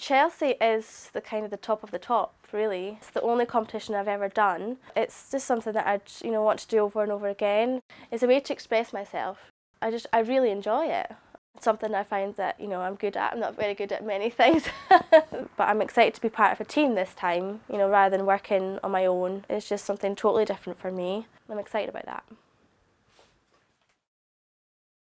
Chelsea is the kind of the top of the top, really. It's the only competition I've ever done. It's just something that I'd you know want to do over and over again. It's a way to express myself. I just I really enjoy it. It's something I find that you know I'm good at. I'm not very good at many things, but I'm excited to be part of a team this time. You know, rather than working on my own. It's just something totally different for me. I'm excited about that.